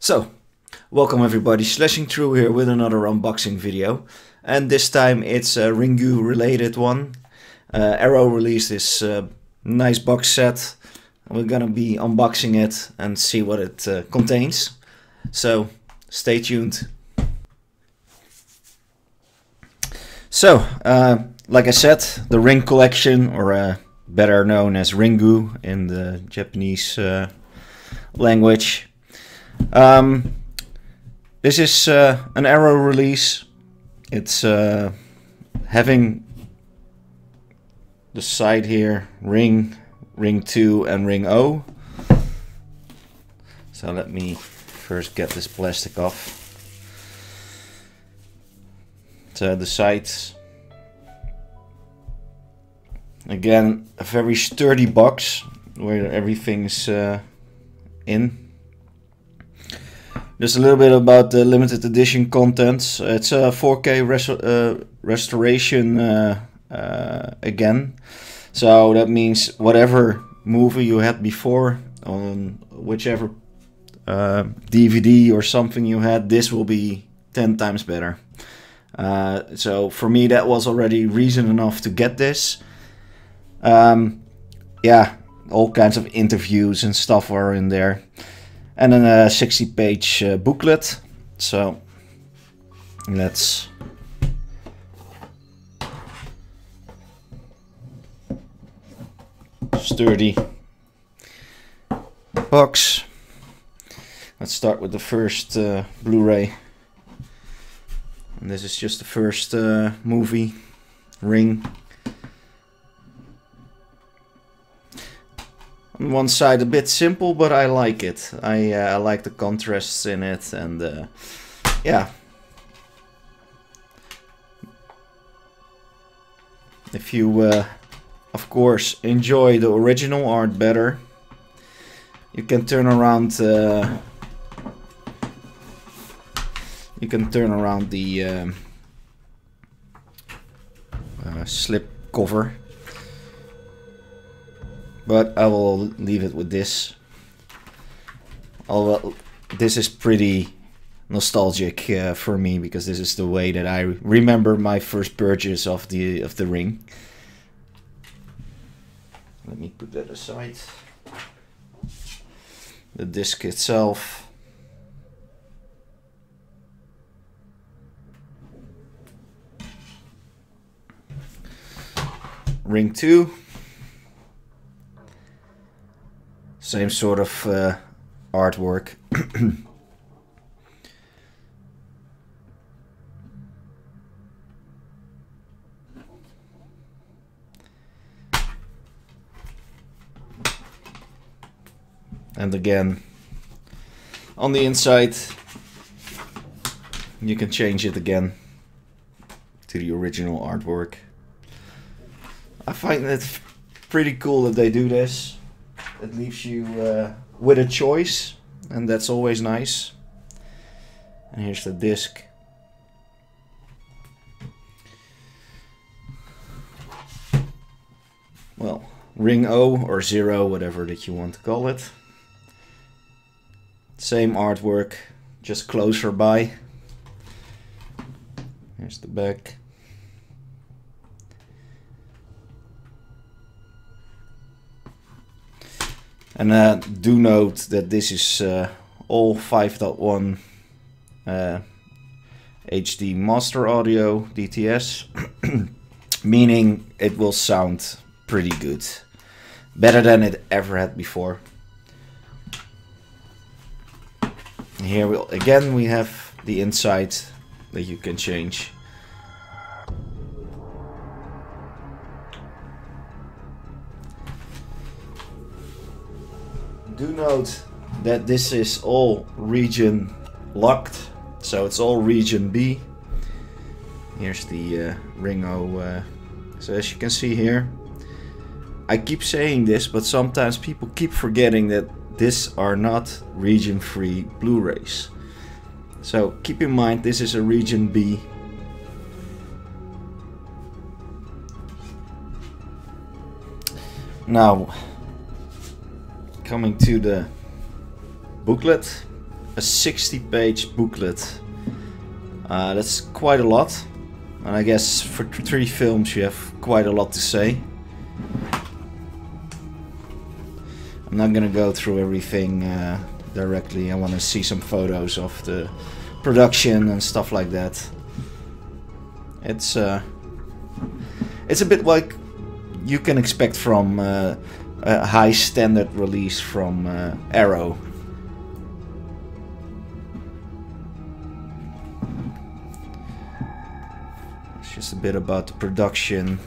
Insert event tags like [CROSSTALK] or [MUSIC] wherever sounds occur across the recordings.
So, welcome everybody, Slashing Through here with another unboxing video. And this time it's a Ringu related one. Uh, Arrow released this uh, nice box set. We're gonna be unboxing it and see what it uh, contains. So, stay tuned. So, uh, like I said, the Ring collection, or uh, better known as Ringu in the Japanese uh, language. Um, this is uh, an Arrow release. It's uh, having the side here, Ring, Ring 2 and Ring O. So let me first get this plastic off. So the sides Again, a very sturdy box where everything's uh, in. Just a little bit about the limited edition contents. It's a 4K res uh, restoration uh, uh, again. So that means whatever movie you had before on whichever DVD uh, or something you had, this will be 10 times better. Uh, so for me that was already reason enough to get this. Um, yeah, all kinds of interviews and stuff are in there. And a 60 page uh, booklet. So let's sturdy box. Let's start with the first uh, Blu-ray. And this is just the first uh, movie, Ring. On one side a bit simple, but I like it. I, uh, I like the contrasts in it, and uh, yeah. If you, uh, of course, enjoy the original art better, you can turn around. Uh, you can turn around the um, uh, slip cover but I will leave it with this. Although this is pretty nostalgic uh, for me because this is the way that I remember my first purchase of the of the ring. Let me put that aside. The disc itself. Ring 2. Same sort of uh, artwork. [CLEARS THROAT] and again, on the inside, you can change it again to the original artwork. I find it pretty cool that they do this it leaves you uh, with a choice, and that's always nice. And here's the disc. Well, ring O or zero, whatever that you want to call it. Same artwork, just closer by. Here's the back. And uh, do note that this is uh, all 5.1 uh, HD master audio DTS, [CLEARS THROAT] meaning it will sound pretty good. Better than it ever had before. Here we again we have the inside that you can change. Do note that this is all region locked, so it's all region B. Here's the uh, Ringo. Uh, so as you can see here, I keep saying this, but sometimes people keep forgetting that these are not region free Blu-rays. So keep in mind this is a region B. Now, coming to the booklet a 60 page booklet. Uh, that's quite a lot. And I guess for three films you have quite a lot to say. I'm not gonna go through everything uh, directly. I want to see some photos of the production and stuff like that. It's uh, it's a bit like you can expect from uh, a high standard release from uh, Arrow. It's just a bit about the production.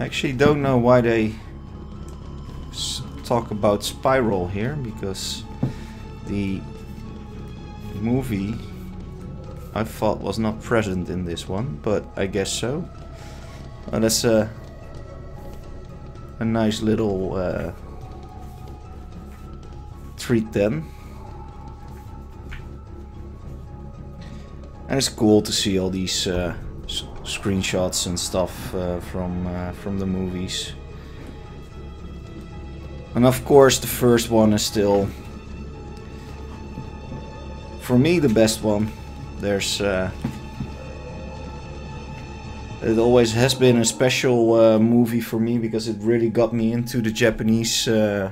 I actually don't know why they talk about Spiral here, because the movie I thought was not present in this one, but I guess so. Well, that's a, a nice little uh, treat then. And it's cool to see all these uh, screenshots and stuff uh, from uh, from the movies. And of course, the first one is still, for me, the best one. There's, uh, it always has been a special uh, movie for me because it really got me into the Japanese, uh,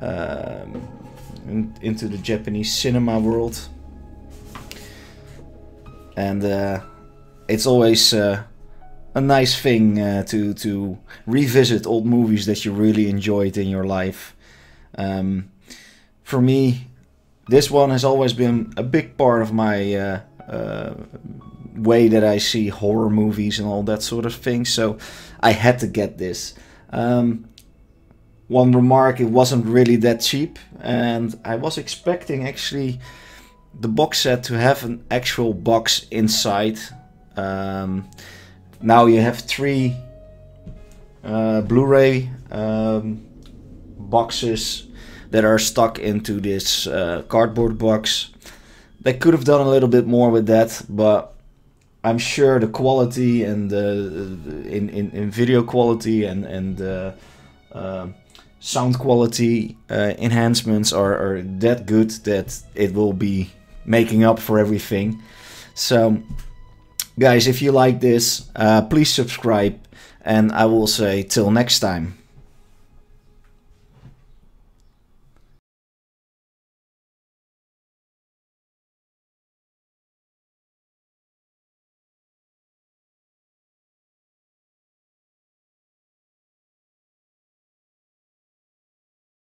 um, in, into the Japanese cinema world. And uh, it's always uh, a nice thing uh, to to revisit old movies that you really enjoyed in your life. Um, for me, this one has always been a big part of my uh, uh, way that I see horror movies and all that sort of thing. So I had to get this. Um, one remark: it wasn't really that cheap, and I was expecting actually the box set to have an actual box inside um, now you have three uh, Blu-ray um, boxes that are stuck into this uh, cardboard box. They could have done a little bit more with that, but I'm sure the quality and in, in, in video quality and and uh, uh, sound quality uh, enhancements are, are that good that it will be making up for everything. So Guys, if you like this, uh, please subscribe and I will say till next time.